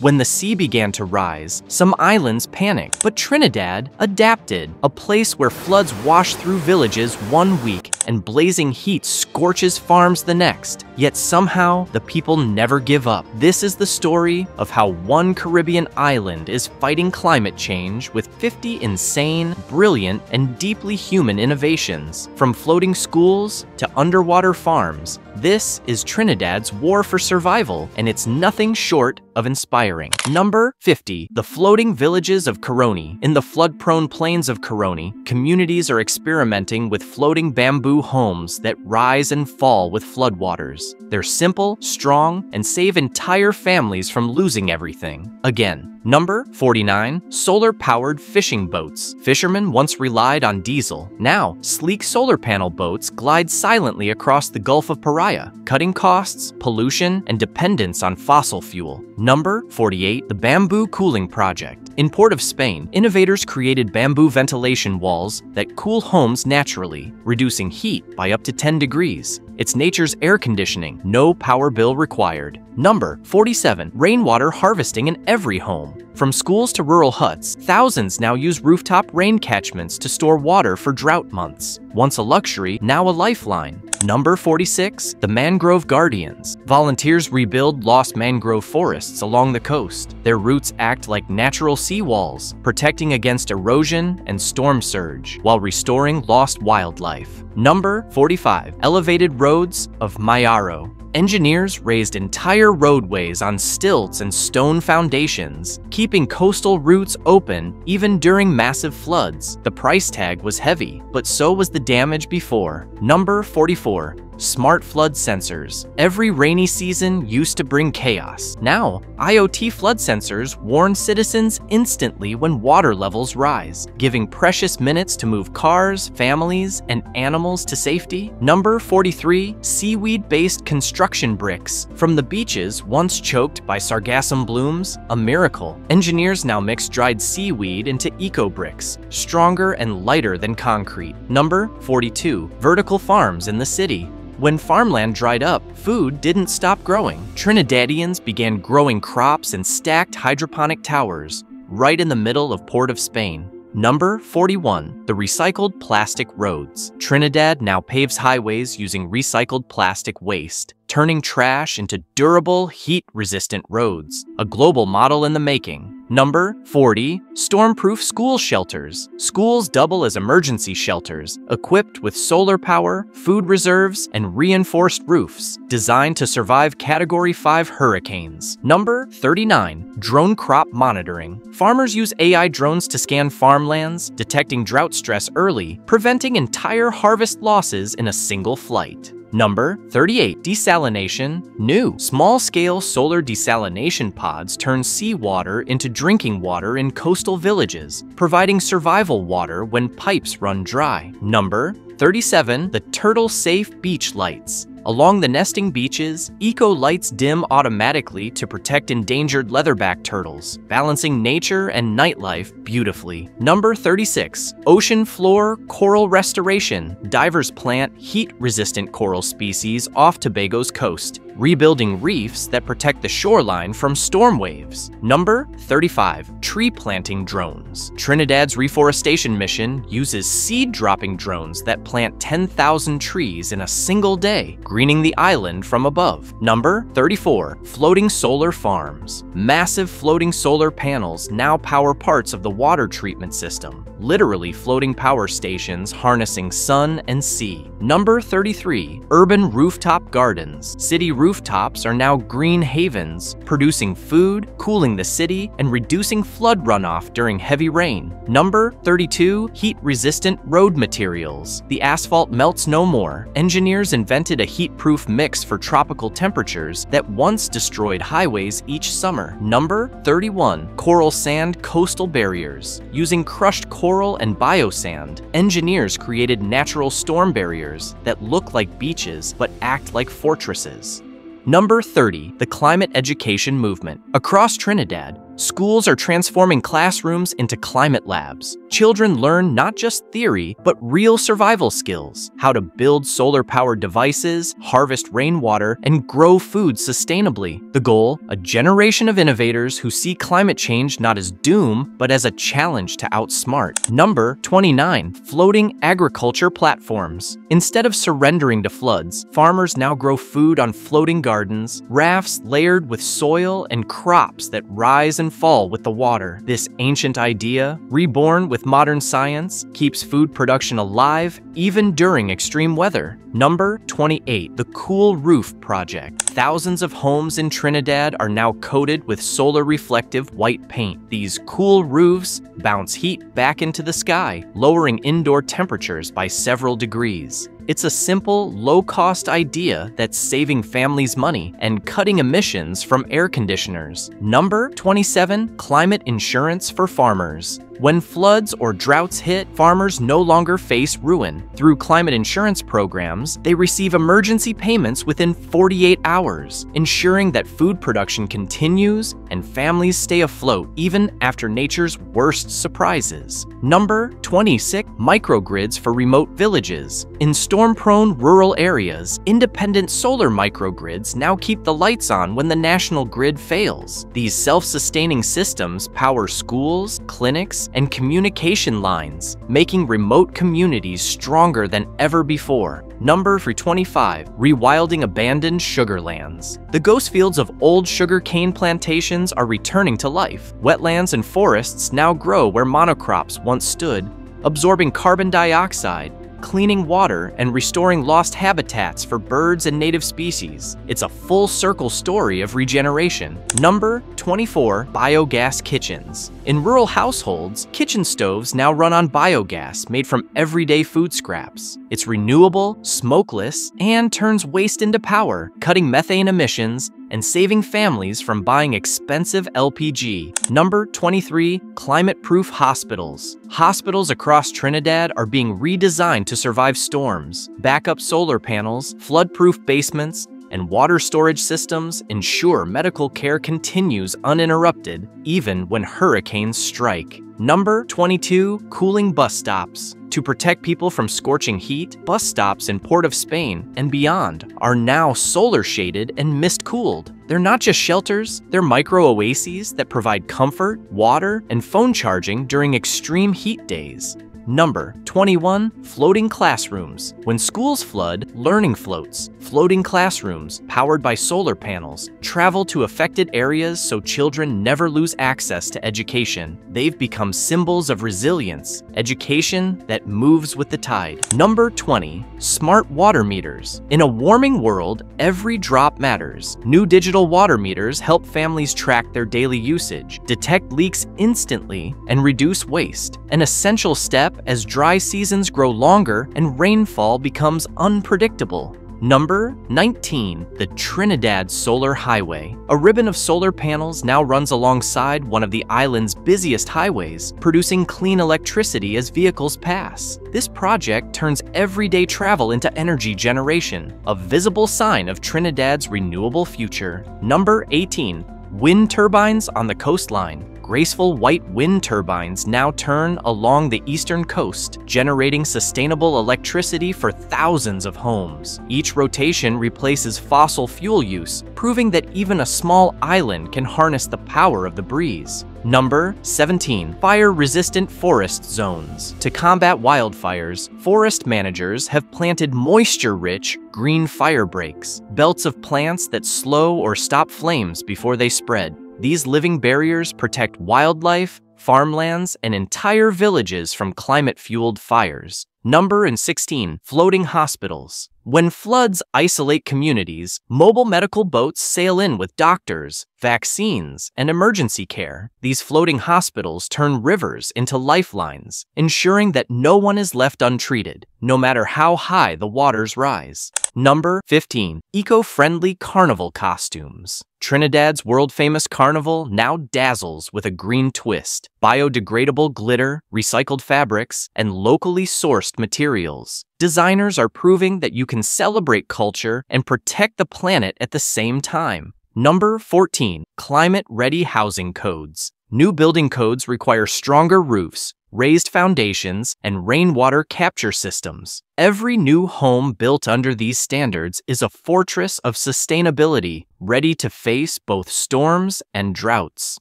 When the sea began to rise, some islands panicked, but Trinidad adapted. A place where floods wash through villages one week and blazing heat scorches farms the next. Yet somehow, the people never give up. This is the story of how one Caribbean island is fighting climate change with 50 insane, brilliant, and deeply human innovations. From floating schools to underwater farms, this is Trinidad's war for survival, and it's nothing short of inspiring. Number 50. The floating villages of Caroni. In the flood-prone plains of Caroni, communities are experimenting with floating bamboo homes that rise and fall with floodwaters. They're simple, strong, and save entire families from losing everything. Again, Number 49. Solar powered fishing boats. Fishermen once relied on diesel. Now, sleek solar panel boats glide silently across the Gulf of Paria, cutting costs, pollution, and dependence on fossil fuel. Number 48. The Bamboo Cooling Project. In Port of Spain, innovators created bamboo ventilation walls that cool homes naturally, reducing heat by up to 10 degrees. It's nature's air conditioning, no power bill required. Number 47. Rainwater harvesting in every home. From schools to rural huts, thousands now use rooftop rain catchments to store water for drought months. Once a luxury, now a lifeline. Number 46. The Mangrove Guardians. Volunteers rebuild lost mangrove forests along the coast. Their roots act like natural seawalls, protecting against erosion and storm surge, while restoring lost wildlife. Number 45. Elevated Roads of Mayaro. Engineers raised entire roadways on stilts and stone foundations, keeping coastal routes open even during massive floods. The price tag was heavy, but so was the damage before. Number 44. Smart flood sensors. Every rainy season used to bring chaos. Now, IoT flood sensors warn citizens instantly when water levels rise, giving precious minutes to move cars, families, and animals to safety. Number 43. Seaweed-based construction bricks. From the beaches once choked by sargassum blooms, a miracle. Engineers now mix dried seaweed into eco-bricks, stronger and lighter than concrete. Number 42. Vertical farms in the city. When farmland dried up, food didn't stop growing. Trinidadians began growing crops in stacked hydroponic towers right in the middle of Port of Spain. Number 41. The recycled plastic roads. Trinidad now paves highways using recycled plastic waste turning trash into durable, heat-resistant roads, a global model in the making. Number 40. Stormproof school shelters. Schools double as emergency shelters, equipped with solar power, food reserves, and reinforced roofs, designed to survive Category 5 hurricanes. Number 39. Drone crop monitoring. Farmers use AI drones to scan farmlands, detecting drought stress early, preventing entire harvest losses in a single flight. Number 38. Desalination. New. Small-scale solar desalination pods turn seawater into drinking water in coastal villages, providing survival water when pipes run dry. Number 37. The Turtle Safe Beach Lights. Along the nesting beaches, Eco lights dim automatically to protect endangered leatherback turtles, balancing nature and nightlife beautifully. Number 36. Ocean Floor Coral Restoration. Divers plant heat-resistant coral species off Tobago's coast, rebuilding reefs that protect the shoreline from storm waves. Number 35. Tree planting drones. Trinidad's reforestation mission uses seed-dropping drones that plant 10,000 trees in a single day, greening the island from above. Number 34. Floating solar farms. Massive floating solar panels now power parts of the water treatment system, literally floating power stations harnessing sun and sea. Number 33. Urban rooftop gardens. City rooftops are now green havens, producing food, cooling the city, and reducing flood runoff during heavy rain. Number 32. Heat-resistant road materials. The asphalt melts no more. Engineers invented a heat-proof mix for tropical temperatures that once destroyed highways each summer. Number 31. Coral sand coastal barriers. Using crushed coral and biosand, engineers created natural storm barriers that look like beaches but act like fortresses. Number 30. The Climate Education Movement. Across Trinidad, schools are transforming classrooms into climate labs. Children learn not just theory, but real survival skills how to build solar powered devices, harvest rainwater, and grow food sustainably. The goal a generation of innovators who see climate change not as doom, but as a challenge to outsmart. Number 29 Floating Agriculture Platforms. Instead of surrendering to floods, farmers now grow food on floating gardens, rafts layered with soil, and crops that rise and fall with the water. This ancient idea, reborn with modern science, keeps food production alive even during extreme weather. Number 28 The Cool Roof Project. Thousands of homes in Trinidad are now coated with solar reflective white paint. These cool roofs bounce heat back into the sky, lowering indoor temperatures by several degrees. It's a simple, low cost idea that's saving families money and cutting emissions from air conditioners. Number 27 Climate Insurance for Farmers. When floods or droughts hit, farmers no longer face ruin. Through climate insurance programs, they receive emergency payments within 48 hours, ensuring that food production continues and families stay afloat even after nature's worst surprises. Number 26 Microgrids for Remote Villages. In storm prone rural areas, independent solar microgrids now keep the lights on when the national grid fails. These self sustaining systems power schools, clinics, and communication lines, making remote communities stronger than ever before. Number 325, Rewilding Abandoned Sugarlands. The ghost fields of old sugar cane plantations are returning to life. Wetlands and forests now grow where monocrops once stood, absorbing carbon dioxide cleaning water, and restoring lost habitats for birds and native species. It's a full circle story of regeneration. Number 24 Biogas Kitchens. In rural households, kitchen stoves now run on biogas made from everyday food scraps. It's renewable, smokeless, and turns waste into power, cutting methane emissions and saving families from buying expensive LPG. Number 23 Climate Proof Hospitals. Hospitals across Trinidad are being redesigned to survive storms. Backup solar panels, flood-proof basements, and water storage systems ensure medical care continues uninterrupted even when hurricanes strike. Number 22 Cooling Bus Stops. To protect people from scorching heat, bus stops in Port of Spain and beyond are now solar shaded and mist cooled. They're not just shelters, they're micro oases that provide comfort, water, and phone charging during extreme heat days. Number 21 Floating Classrooms. When schools flood, learning floats. Floating classrooms, powered by solar panels, travel to affected areas so children never lose access to education. They've become symbols of resilience, education that moves with the tide. Number 20 Smart Water Meters. In a warming world, every drop matters. New digital water meters help families track their daily usage, detect leaks instantly, and reduce waste. An essential step as dry seasons grow longer and rainfall becomes unpredictable. Number 19, the Trinidad Solar Highway. A ribbon of solar panels now runs alongside one of the island's busiest highways, producing clean electricity as vehicles pass. This project turns everyday travel into energy generation, a visible sign of Trinidad's renewable future. Number 18, wind turbines on the coastline graceful white wind turbines now turn along the eastern coast, generating sustainable electricity for thousands of homes. Each rotation replaces fossil fuel use, proving that even a small island can harness the power of the breeze. Number 17. Fire-resistant forest zones. To combat wildfires, forest managers have planted moisture-rich green fire breaks, belts of plants that slow or stop flames before they spread. These living barriers protect wildlife, farmlands, and entire villages from climate-fueled fires. Number and 16. Floating hospitals. When floods isolate communities, mobile medical boats sail in with doctors, vaccines, and emergency care. These floating hospitals turn rivers into lifelines, ensuring that no one is left untreated, no matter how high the waters rise. Number 15. Eco-friendly carnival costumes. Trinidad's world-famous carnival now dazzles with a green twist, biodegradable glitter, recycled fabrics, and locally sourced materials. Designers are proving that you can celebrate culture and protect the planet at the same time. Number 14. Climate Ready Housing Codes. New building codes require stronger roofs, raised foundations, and rainwater capture systems. Every new home built under these standards is a fortress of sustainability, ready to face both storms and droughts.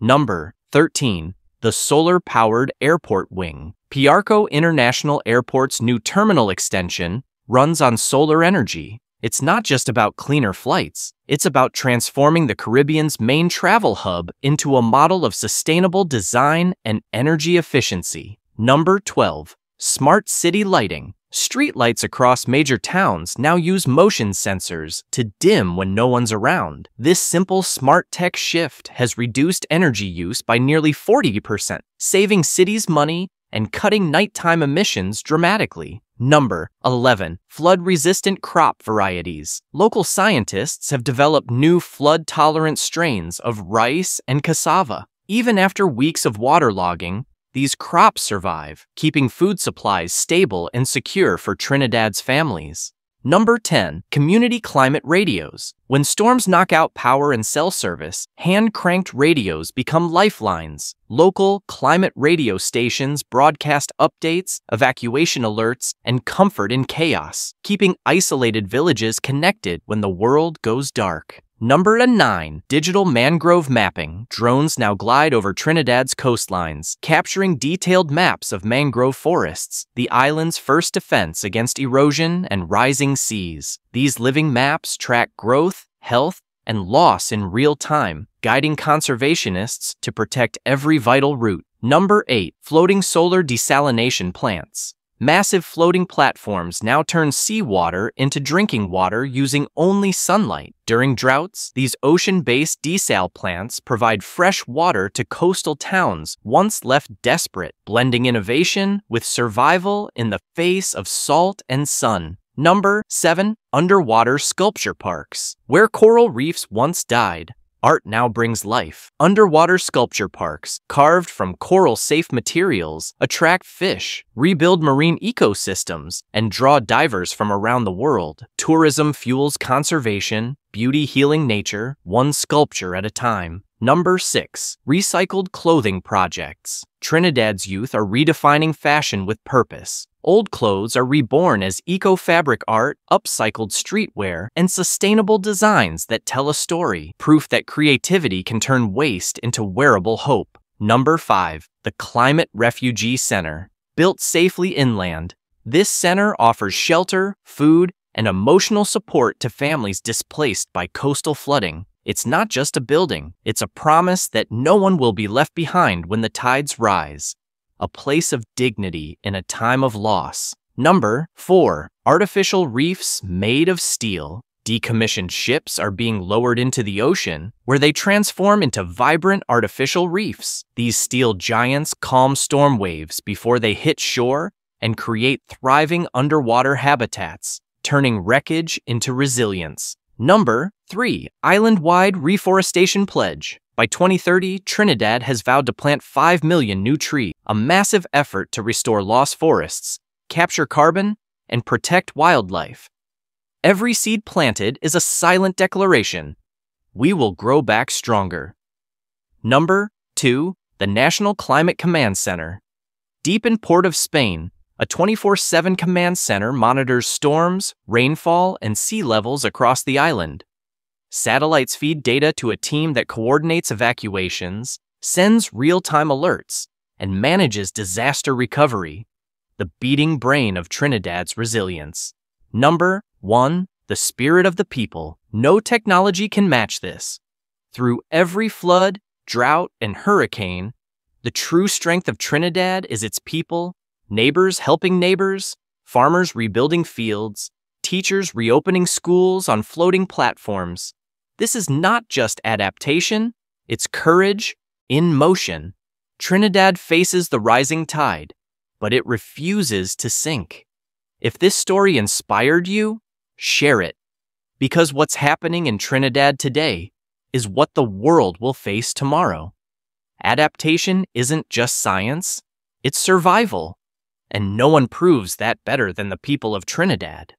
Number 13. The solar powered airport wing. Piarco International Airport's new terminal extension runs on solar energy. It's not just about cleaner flights, it's about transforming the Caribbean's main travel hub into a model of sustainable design and energy efficiency. Number 12. Smart City Lighting. Streetlights across major towns now use motion sensors to dim when no one's around. This simple smart tech shift has reduced energy use by nearly 40%, saving cities money and cutting nighttime emissions dramatically. Number 11. Flood resistant crop varieties. Local scientists have developed new flood tolerant strains of rice and cassava. Even after weeks of waterlogging, these crops survive, keeping food supplies stable and secure for Trinidad's families. Number 10. Community Climate Radios. When storms knock out power and cell service, hand cranked radios become lifelines. Local climate radio stations broadcast updates, evacuation alerts, and comfort in chaos, keeping isolated villages connected when the world goes dark. Number 9. Digital mangrove mapping. Drones now glide over Trinidad's coastlines, capturing detailed maps of mangrove forests, the island's first defense against erosion and rising seas. These living maps track growth, health, and loss in real time, guiding conservationists to protect every vital root. Number 8. Floating solar desalination plants. Massive floating platforms now turn seawater into drinking water using only sunlight. During droughts, these ocean based desal plants provide fresh water to coastal towns once left desperate, blending innovation with survival in the face of salt and sun. Number 7. Underwater Sculpture Parks. Where coral reefs once died, art now brings life. Underwater sculpture parks, carved from coral safe materials, attract fish, rebuild marine ecosystems, and draw divers from around the world. Tourism fuels conservation, beauty healing nature, one sculpture at a time. Number 6. Recycled Clothing Projects. Trinidad's youth are redefining fashion with purpose. Old clothes are reborn as eco fabric art, upcycled streetwear, and sustainable designs that tell a story, proof that creativity can turn waste into wearable hope. Number 5. The Climate Refugee Center. Built safely inland, this center offers shelter, food, and emotional support to families displaced by coastal flooding. It's not just a building, it's a promise that no one will be left behind when the tides rise. A place of dignity in a time of loss. Number 4. Artificial reefs made of steel. Decommissioned ships are being lowered into the ocean, where they transform into vibrant artificial reefs. These steel giants calm storm waves before they hit shore and create thriving underwater habitats, turning wreckage into resilience. Number 3. Island wide reforestation pledge. By 2030, Trinidad has vowed to plant 5 million new trees, a massive effort to restore lost forests, capture carbon, and protect wildlife. Every seed planted is a silent declaration we will grow back stronger. Number 2. The National Climate Command Center. Deep in Port of Spain, a 24 7 command center monitors storms, rainfall, and sea levels across the island. Satellites feed data to a team that coordinates evacuations, sends real time alerts, and manages disaster recovery, the beating brain of Trinidad's resilience. Number 1. The spirit of the people. No technology can match this. Through every flood, drought, and hurricane, the true strength of Trinidad is its people neighbors helping neighbors, farmers rebuilding fields, teachers reopening schools on floating platforms. This is not just adaptation, it's courage in motion. Trinidad faces the rising tide, but it refuses to sink. If this story inspired you, share it. Because what's happening in Trinidad today is what the world will face tomorrow. Adaptation isn't just science, it's survival and no one proves that better than the people of Trinidad.